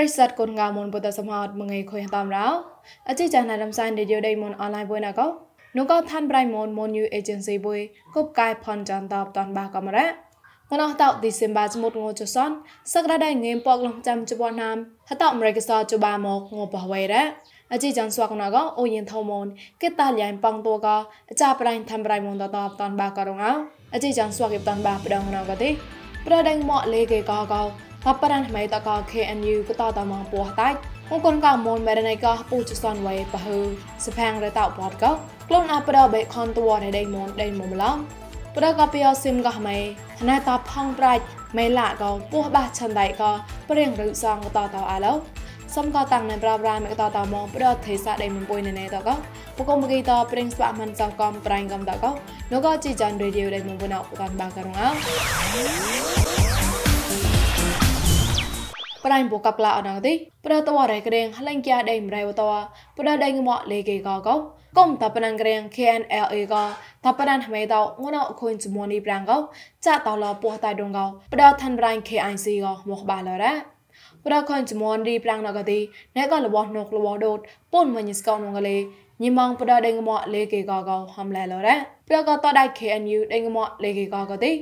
ប្រិស័តកូនងាមុនបុតសមោតមងៃខុយតាមរោអចិចានរំសានឌីយោដៃមុនអនឡាញបុយណាកោនោះក៏ឋានប្រៃមុនមុន new agency បុយគប់កាយផនចាន់តបតនបាកំរ៉ាមណោះតោឌីសេមបាស្មុតងូចសនសក្តាដៃងេមពកលំចាំជបណាមហតអមរិកសោជបាមកងូបវៃរ៉ាអជីចាន់ស្វកណកអូយិនថោមនគេតាលៃប៉ងតូកអចាប្រៃឋានប្រៃមុនតតបតនបាករងអជីចាន់ស្វកបតនបាប្រដងណកទេប្រដងមកលេគេកោកោ តបរានថ្មីតក KNU ក៏តតមកពោះតាច់មកកូនកោមូនមែរណៃក៏ពូចសនវៃបហឺសផាំងរតោបតក៏ខ្លួនអបដបេខនតវនៃដេមូនដេមុំឡំប្រកបពីអសិមក៏ម៉ៃណែតផងប្រាច់មេឡាក៏ពោះបាសឆន្ទៃក៏ព្រៀងរឹសងក៏តតអាឡូសំក៏តាំងនៅប្រាប្រាមកតតមកប្រទេសសាដេមុំពុយណែតក៏ពកុំគីតព្រៀងស្វាមិនសងកំប្រៃកំតក៏នោះក៏ជីចានរេឌីយោដេមុំពុណអបានបាករងអោ ប្រៃបុកក្លាអនងទីប្រតវរៃក្រេងហលែងជាដេមរៃវតវប្រដៃងមកលេគេកកកុំតបណានក្រេង KNLA កតបណានហមេតងណអខុនចមនីប្រាំងកចាតឡពោះតៃដងកប្រឋានរៃ KIC កមកបាលរ៉ាប្រខុនចមនរីប្រាំងណកទីណែកលបោះនុកលបោះដូតពុនមញស្កោនងកលេ ញីម៉ងប្រដេងមកលេគេកកហំឡែលរ៉ាប្រកតដៃ KNU ដេងមកលេគេកកទី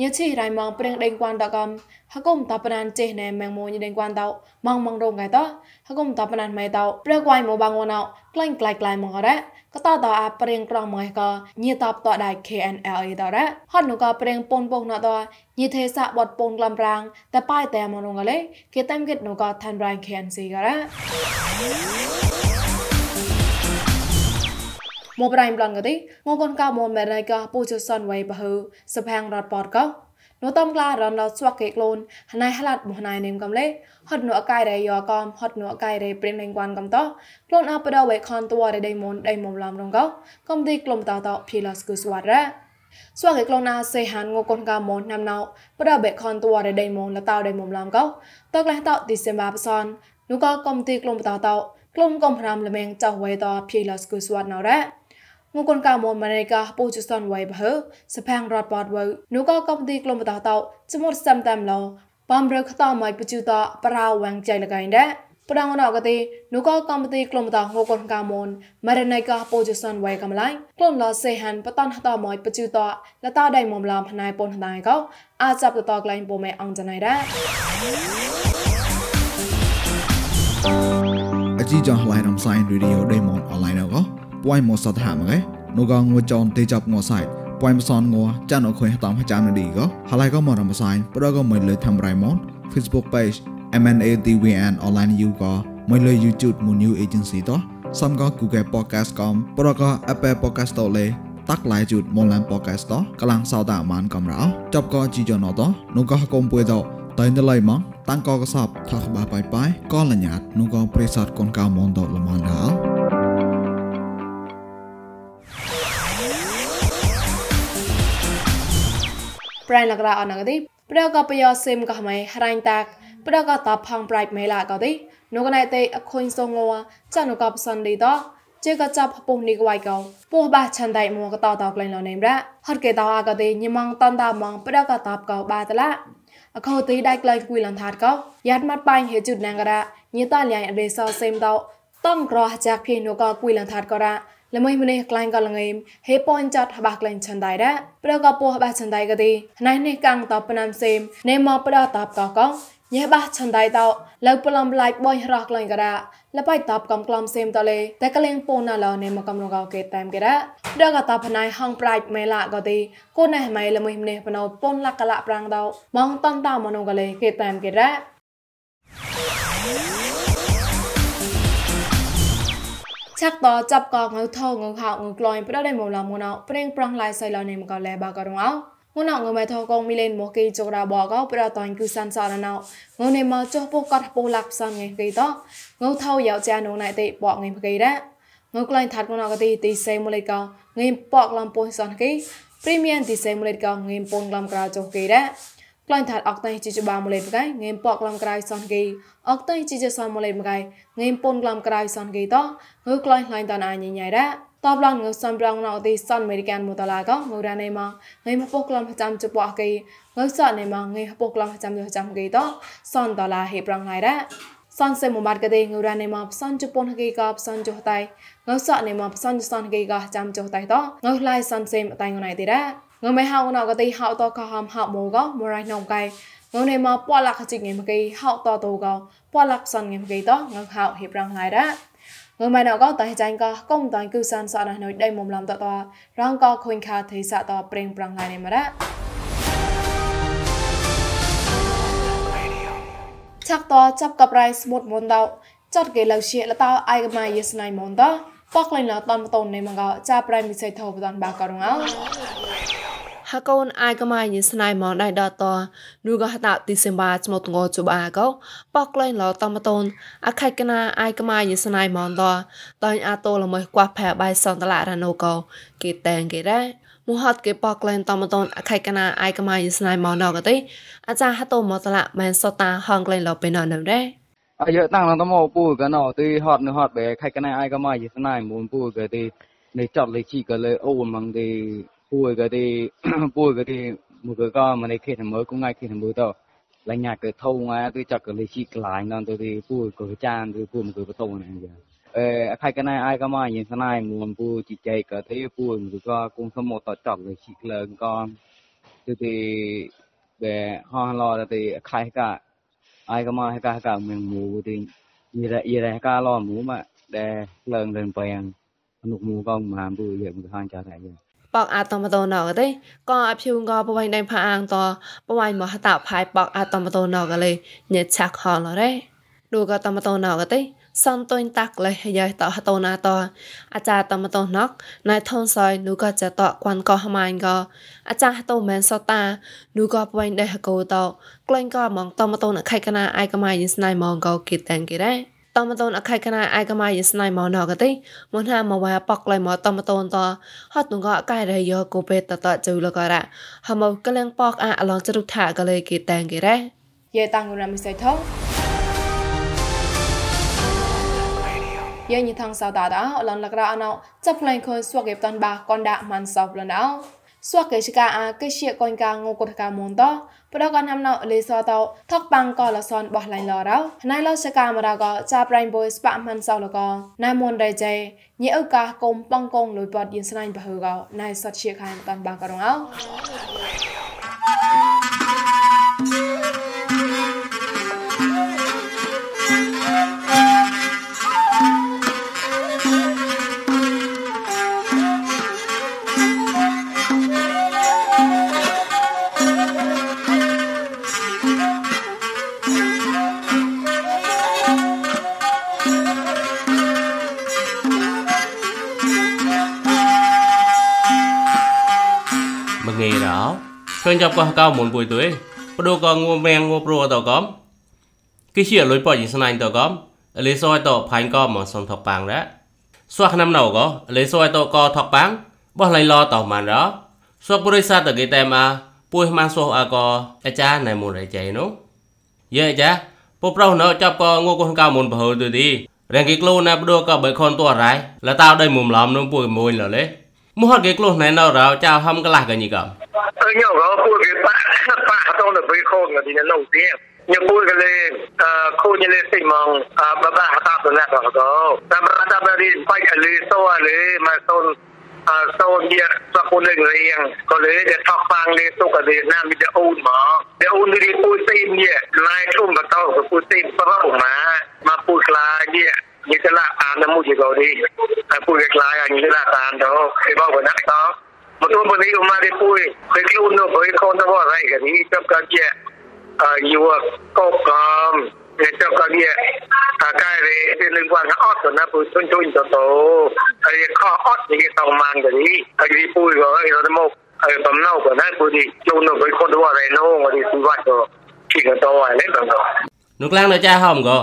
ញិឈីរៃម៉ងព្រៀងដេងគួនតកំហកុំតបណានចេះណែម៉ងមួយដេងគួនតោម៉ងម៉ងរងកែតហកុំតបណានម៉ៃតោប្រកវៃមកបងវណោក្លែងក្លាយក្លាយមករ៉ាក៏តតអាព្រៀងក្រងមកក៏ញីតបតដៃ KNLA តរ៉ាហត់នោះក៏ព្រៀងពនពងណតញីទេសៈបត់ពនក្លំប្រាំងតែប៉ៃតែមករងកលេគេតែមគិតនោះក៏ឋានរៃ KNC ក៏រ៉ា មកប្រៃប្លន់ក៏ទីមកកូនកៅមកមេរៃក៏ពូជសនវៃបហឺសផាំងរត់ពតក៏នោះតំក្លារនដល់ស្វាក់គេក្លូនហណៃហឡាត់មកណៃនេមកំលេហត់នោះអកាយរៃយកកំហត់នោះអកាយរៃព្រិមលេងគួនកំតក្លូនអបដវៃខនតវរៃដៃមុនដៃមុំឡំរងក៏កំទីក្លុំតតភីឡស្គូស្វារ៉ាស្វាក់គេក្លូនណាសេហានងកូនកៅមកណាំណៅប្រដបេខនតវរៃដៃមុនលតៅដៃមុំឡំក៏តក្លះតឌីសេមបាបសននោះក៏កំទីក្លុំតតក្លុំកំប្រាំល្មែងចៅវៃតភីឡស្គូស្វាណៅរ៉ា ងកូនកៅមម៉ាណេកាពូជសនវៃបហឺសផាំងរត់បតវនូក៏កំទីក្លុំបតតោចមុតសំតាមឡោបំរើខតមៃបជូតប្រាវងចៃលកៃដែរប្រងណកទីនូក៏កំទីក្លុំតងកូនកៅមនម៉ាណេកាពូជសនវៃកំឡៃក្លុំឡសេហានបតនហតមៃបជូតលតដៃមុំឡំផ្នៃពនដៃក៏អាចចាប់តតក្លែងពូមេអងចណៃដែរអជីចងឡៃរំសាយរីឌីអូដេម៉ុនអនឡាញក៏ ពួយមកសតហាមកេនោះក៏ងួចចនទេចាប់ងួសាយពួយមកសនងួចានអខុយតាមចាំនេះឌីក៏ហើយក៏មករំសាយប្រក៏មិនលើធ្វើរៃមក Facebook page MNADWN online you ក៏មិនលើ YouTube មួយ new agency តោះសំក៏ Google podcast កំប្រក៏ Apple podcast តលេតាក់ឡាយជូតមនឡាន podcast តកលាំងសោតអាម៉ានកំរោចប់ក៏ជីយ៉ណតនោះក៏កុំពួយតតៃណឡៃម៉ងតាំងកកសបថខបាបាយបាយក៏លញ្ញាតនោះក៏ព្រេសតកូនកៅមនតលមនដល់ ប្រៃលករអនងទីប្រកបយោសិមក៏មិនរ៉ាញ់តាក់ប្រកតផងប្រៃមេឡាក៏ទីនោះកណៃទេអខុញសងងចានុកបសនឌីតជេកចាប់ពុះនេះក្វៃកោពោះបាឆន្ទៃមួកតតក្លែងលនេមរ៉ហត់គេតអាកទេញមងតនតាមងប្រកតបកោបាតឡាអខោទីដៃក្លែងគួយលនថាតកោយ៉ាត់ម៉ាត់បាញ់ហេជុដណាងករ៉ញីតាលៀងអដេសោសេមតោតំក្រចាក់ភីនូកគួយលនថាតករ៉ ល្មួយម្នេះក្លែងក៏លងេមហេប៉ុនចាត់ហបាក្លែងឆន្ទៃដែរប្រកពោះបាឆន្ទៃក៏ទីណៃនេះកាំងតបណាំសេមណេមកប្រតបកកញ៉េបាឆន្ទៃតោលើប្លំឡៃបយរកក្លែងក៏ដែរលបៃតបកំក្លំសេមតលេតែក្លែងពូនណាឡណេមកកំរកកេតាមគេដែរប្រកតបណៃហងប្រៃមេឡាក៏ទីគូណេម៉ៃល្មួយម្នេះបណោពនលកលៈប្រាំងតោម៉ងតនតមនោកលេគេតាមគេដែរ ឆាក់តចាប់កងៅថងៅហៅងៅក្លែងប្រដៃមកឡមណោប្រេងប្រងឡៃសៃឡនេមកលែបាករងអោងណោងមេថកងមីលេនមកគីចករាបកោប្រតាញ់គឺសានសរណោងនេមកចុះពុកតពុលាក់សានងៃគីតងៅថោយោចានងណៃទេបកងៃគីរ៉ាងៅក្លែងថាត់ងណោកទីទីសេមូលេកោងៃបកឡំពុនសានគីព្រីមៀមទីសេមូលេកោងៃពុនឡំក្រៅចុះគីរ៉ា ក្លែងថាត់អកតៃជីចបាមូលេមកៃងេមពកឡំក្រៅសនគីអកតៃជីចសមូលេមកៃងេមពុនឡំក្រៅសនគីតងើក្លែងឡៃតនអាញញ៉ៃរ៉ាតបឡងងើសំប្រងណៅទីសនអមេរិកានមូតឡាកងើរ៉ាណេម៉ងងេមពកឡំប្រចាំជបអកីងើសណេម៉ងងេពកឡំប្រចាំប្រចាំគីតសនដុល្លារហេប្រងឡៃរ៉ា san se mo mat ka de ngura ne ma san chu pon hage ka san chu tai ngau sa ne ma san san hage ka jam chu tai to ngau lai san se ma tai ngai de da ngau me ha ngau ka de ha to ka ham ha mo ga ងមិនហៅណៅកទីហៅតកហមហៅមកមរៃនងកៃងនេះមកពលាក់ជីងេមកៃហៅតតកពលាក់សនងេមកៃតងហៅហេប្រងឡៃដាងមិនណៅកតៃចាញ់កកុំតៃគឺសានសណះនុយដៃមុំឡំតតរងកខុញខាទេសតប្រេងប្រងឡៃនេះមរ៉ាឆាក់តចាប់កបរៃស្មុតមុនដោចតគេលៅជាលតោអាយកម៉ាយេស្នៃមុនដោ ប៉កលេងឡតនបតននេះមកចាប្រៃមិសៃថោបតនបាក៏រងអោហកូនអាយកម៉ៃញស្នៃម៉ងដៃដតនូកហតទីសេមបាស្មតងជបាកោប៉កលេងឡតមតនអខៃកណាអាយកម៉ៃញស្នៃម៉ងដតៃអាតូលមៃខ្វះផែបាយសន្តលរណូកោគេតែងគេដែរមូហតគេប៉កលែនតមតនអខៃកណាអាយកម៉ៃញស្នៃម៉ងដកទេអាចាហតូមតលមែនសតាហងក្លែងឡពេលណនៅដែរ អាយតាំងឡងតមពូកណោទីហត់នៅហត់បែខៃកណាអាយកម៉ៃញស្នៃមូនពូកទេនៃចត់លេជីកលើអូម៉ងទេ bùi cái đi bùi cái đi một cái con mà này khi thằng mới cũng ngay khi thằng mới đâu là nhà cái thâu ngay tôi chặt cái lấy chi lại nên tôi đi bùi cái chan tôi bùi một cái thâu này giờ ờ khai cái này ai có mà nhìn thế này muốn bùi chỉ chạy cái thấy bùi một cái cũng không một tọt chặt lấy chi lớn con tôi thì về ho lo thì khai cả aikama heka heka meng mu ting ira ira heka lo mu ma de leng den peng nuk mu kong ma bu ye mu han cha thai ye ปอกอาตอมโตนอกได้ก็อภิวงกอปวัยในพระอังตอปวัยมหตาภายปอกอาตอมโตนอกเลยเนี่ยชักคอเราได้ดูก็ตอมโตนอกได้ សំតុញតាក់លេយាយតហតូណាតអាចារ្យតមតនកណៃថនសយនូក៏จะតគួនក៏ហម៉ាញ់ក៏អាចារ្យតមែនសតានូក៏បវៃដេះកោតក្លែងក៏មងតមតនខៃកណាអាយកម៉ៃយស្នៃមងក៏គិតតែងគេដែរតមតូនអខៃកណាអាយកម៉ាយស្នៃមកណកទេមុនហាមកវ៉ាប៉កឡៃមកតមតូនតហត់នងកកែរយោកូពេតតជូលករ៉ាហមកកលៀងប៉កអាអឡងចរុថាកលេគេតែងគេរ៉ាយេតាំងរំសៃថោ យើងញីថងសៅតាតាអឡងលករអណោចាប់ផ្លែខុនស្វកេបតាន់បាកនដាម៉ាន់សោបលណោស្វកេជកាអាកេជាកូនកាងកុតកាមុនតប្រដកណាំណៅលេសតោថកបាំងកលសនបោះឡៃឡរោណៃឡសកាមរាកចាប្រៃបួយស្ប៉មិនសោលកណៃមុនដៃចៃញីអុកាកុំប៉ងកងលុយបតយិនស្នៃបហឺកណៃសតជាខានតាន់បាករងអោ ឃើញចាប់កោះកៅមុនពុយទុយបដូកងួមៀងងួប្រួតកំគិជាលុយប៉យស្នាញ់តកំអលេសយតផាញ់ក៏មកសុនថកប៉ាងរ៉ាស្វាក់ណាំណៅក៏អលេសយតក៏ថកប៉ាងបោះឡៃឡតម៉ានរ៉ាសួបរិស័តតគេតែមកពួយម៉ានសោះអកអាចារ្យណៃមុនរៃចៃនោះយេចាពុប្រោណចាប់ក៏ងួកូនកៅមុនបើទៅទីរែងគេក្លូណាបដូក៏បើខនតួរ៉ៃលតៅដៃមុំឡំនោះពួយមួយលលេ មហត់គេក្លូណៃណៅរោចៅហំកលាស់កញីកំអឺញ៉ោក៏ពួយគេប៉ាប៉ាតោនៅបីខនទីនៅទីញ៉ាំពួយក៏លេអឺខូញលេសិមងអឺបបាហតាបណាក៏ក៏តាមតាបរីបាច់លេសូលេមកសូនអឺសូនជាសកូនរៀងក៏លេដែលថកបាំងលេសុកលេណាមីដអូនមកដែលអូនរីពួយទីនេះណៃជុំបតោក៏ពួយទីប្រមកមកពួយខ្លានេះ ยึดกรลาตามน้ำมูกจีโกดีแต่พูดคล้ายๆยึดกระลาตามเขาไอ้บ้าคนนั้นเขอเมาต้วันนี้อกมาได้พูดเคยกลุ่นเนาะเคยคนทั่ว่าอะไรกันนี้จ้ากันเจ้าอยู่กับก็กรรเนี่ยจ้ากันเจ้าถ้าใกล้เลยเป็นเรื่องว่าอ้อส่วนนะพูดชนชนโตโตไอ้ข้ออ้อนี่ต้องมันกันนี้ไอ้ที่พูดก็ไอ้เราได้มกเอ้ตำเล่ก่อนนะพูดดิจุนเนาะเคยคนทั่ว่าอะไรโน่ก็ดีสุวัตก็ที่กันโตอะไรแบบนั้นนุกล่างเนาะจ้าหอมก็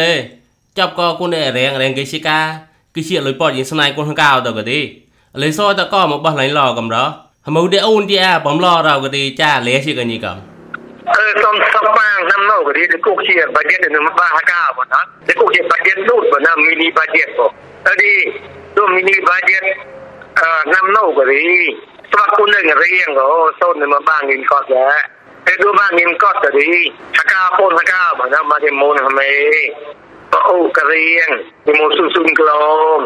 ลยចាប់ក៏គុណរែងរែងគេជាកាគឺជាលុយពតយិស្នៃគុណកៅទៅក៏ទេលេសតក៏មកបោះឡៃឡកំរហមូទេអូនទីអាបំឡរក៏ទេចាលេជាកញីកំអឺសំសបាងណាំណូក៏ទេគុកជាបាច់ទៅនឹងបាហកាបណាទេគុកជាបាច់នោះបណាមីនីបាច់ទៅអីទៅមីនីបាច់អឺណាំណូក៏ទេ sebab kuning riang ko so ni mabangin ko ya eh dua bangin ko tadi haka pun haka mana macam mon hame ko o kariang ni mo susun klom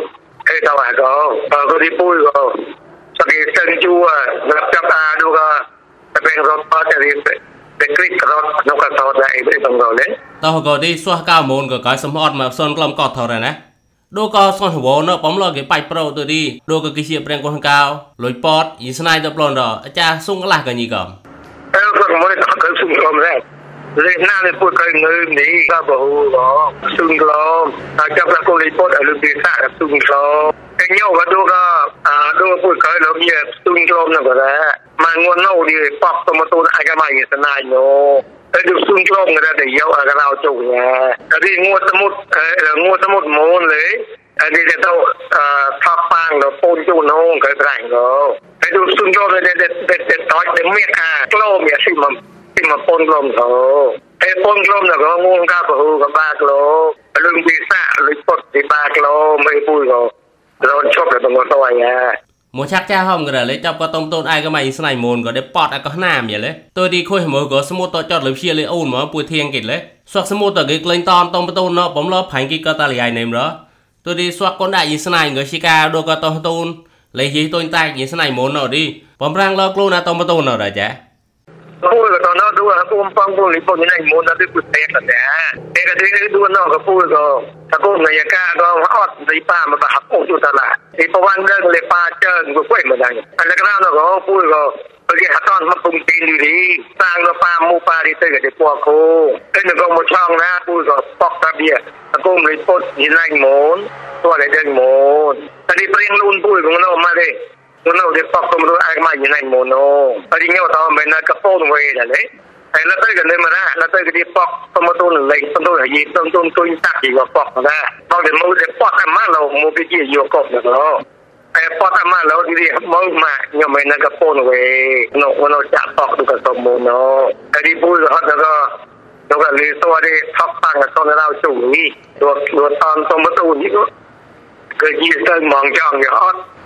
eh tahu ko ko di pui ko sakit senjua nak cakap adu ko tapi rot pa tadi តែគ្រីករត់ក្នុងកសោតដែរអីបងប្អូនណាតោះក៏ទីសោះកៅមូនក៏កាយសំអត់មកសនក្លំកត់ថរណា ដូក៏សនហវណបំលគេបាច់ប្រូទៅទីដូក៏គិជាព្រៀងកូនកៅលុយប៉តយីស្នៃទៅប្លន់រអាចារ្យសុងកលាស់កញីកំអើក៏មកទៅក៏សុងកំដែរលេណានេះពុកងើនេះក៏បហូក៏សុងក្លំតែចាប់កូលីពតអលុបិសាសុងក្លំតែញោក៏ដូក៏អាដូពុកក៏លោកយាសុងក្លំនោះក៏ដែរមកងួនណូឌីប៉បទៅមកទូអាកម៉ៃស្នាយណូតែដូចសុំក្លងរត់យកអាកឡោជុកញ៉ាតែងួតសមុទ្รงួតសមុទ្រមូន លេអីទៅថាប់ប៉ាងដល់ពូនជូនងក៏ត្រែងក៏តែដូចសុំយកទៅទៅទៅទៅទៅមានអាក្លោមានសិមសិមពូនក្លងទៅតែពូនក្លងទៅងួនកាបហូក៏បាក្លោលឹងវិសាលឹងពុតទីបាក្លោមិនពួយ ក៏រត់ឈប់ទៅងទៅអាយ៉ាមកឆាក់ចាហមក្រលេចាប់ក៏តុំតូនអាយក៏មកស្នៃមូនក៏ដេប៉តអាក៏ណាមយលេទៅទីខុយមើក៏ស្មូតតចតលើភៀលេអូនមកពួយធៀងគិតលេស្វាក់ស្មូតតគេក្លែងតនតុំតូនណបំលផាញ់គីក៏តាលីយ៉ៃនេមរទៅទីស្វាក់កូនដាក់យីស្នៃក៏ឈីកាដូក៏តតូនលេយីតូនតែយីស្នៃមូនណឌីបំរាំងលខ្លួនណាតុំតូនណរចា พูดก็ตอนนั้นดูฮะกูฟังกูนี่พวกนี้ไอ้มูนนั่นคือเตะกันเนี่ยเตะกันที่ดูนอกก็พูดก็ถ้ากูเงยกล้าก็ฮอดในป่ามันแบบหักอกอยู่ตลาดที่ประวัน โมโนเราเด็กปอกตัวมัตัวไอ้มาอยู่ในโมโนตอนนี้เนี่ยตอนเป็นนักกระโรงเวรเลยไอ้ละเต้กันเลยมาได้ละเต้ก็เด็กปอกตัวมันตัวเล็กตัวตัวใหญ่ตัวตัวตัวตักยิ่กว่ปอกนะไปอกเดี๋ยวมันเด็กปอกทำมาเราโมไปที่อยู่กบเนาะไอ้ปอกทำมาเราดีดีมองมาเนี่ยเป็นนักกระโรงเวดวันเราจะปอกดูกับตัวโมโนไอ้ที่พูดเขาจะก็ตัวกันเลยตัวที่ท็อปตั้งกับตัวเราจุ่มนี่ตัวตัวตอนตัวมันตูวนี่ก็เคยยืนเส้นมองจ้องอย่างอ่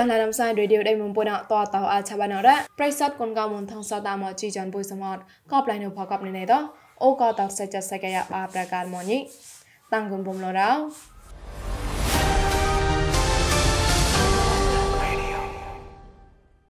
lai ជីចាឡានំសាយរេឌីអូដៃមុំពុនអតតអាឆាបានរ៉ាប្រិស័តកុនកៅមុនថងសតតាមជីចានពុយសមតកបឡៃនៅផកបនេះណេតអូកតសច្ចសកយបាប្រការមញីតាំងគុំបំលរោ